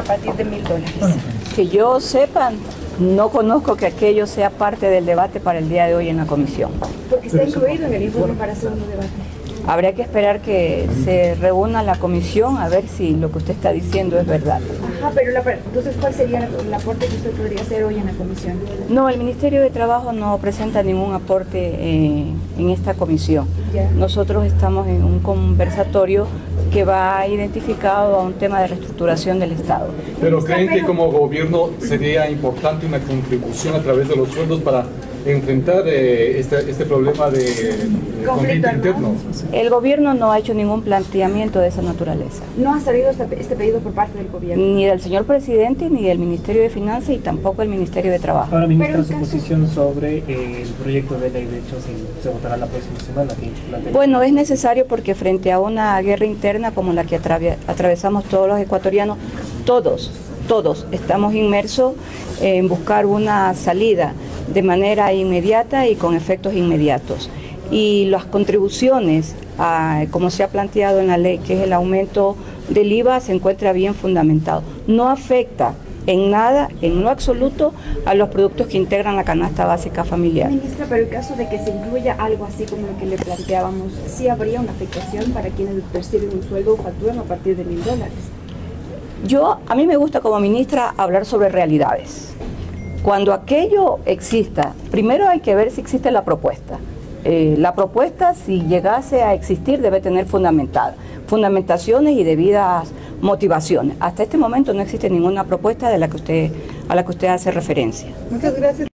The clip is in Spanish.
a partir de mil dólares. Que yo sepa, no conozco que aquello sea parte del debate para el día de hoy en la comisión. Porque está incluido en el informe para segundo debate. Habría que esperar que se reúna la comisión a ver si lo que usted está diciendo es verdad. Ajá, pero la, entonces, ¿cuál sería el aporte que usted podría hacer hoy en la comisión? No, el Ministerio de Trabajo no presenta ningún aporte eh, en esta comisión. Nosotros estamos en un conversatorio que va identificado a un tema de reestructuración del Estado. Pero creen que como gobierno sería importante una contribución a través de los sueldos para enfrentar eh, este, este, problema de, conflicto, interno? El gobierno no ha hecho ningún planteamiento de esa naturaleza. ¿No ha salido este, este, pedido por parte del gobierno? Ni del señor presidente, ni del Ministerio de Finanzas y tampoco del Ministerio de Trabajo. Ahora, ministra, su posición sobre eh, el proyecto de ley, de hecho, se, se votará la próxima semana. Bueno, es necesario porque frente a una guerra interna como la que atravesamos todos los ecuatorianos, todos, todos estamos inmersos en buscar una salida de manera inmediata y con efectos inmediatos. Y las contribuciones, como se ha planteado en la ley, que es el aumento del IVA, se encuentra bien fundamentado. No afecta en nada, en lo absoluto, a los productos que integran la canasta básica familiar. Ministra, pero en caso de que se incluya algo así como lo que le planteábamos, ¿sí habría una afectación para quienes perciben un sueldo o facturan a partir de mil dólares? Yo, a mí me gusta como ministra hablar sobre realidades. Cuando aquello exista, primero hay que ver si existe la propuesta. Eh, la propuesta, si llegase a existir, debe tener fundamentada, fundamentaciones y debidas motivaciones. Hasta este momento no existe ninguna propuesta de la que usted, a la que usted hace referencia. Muchas gracias.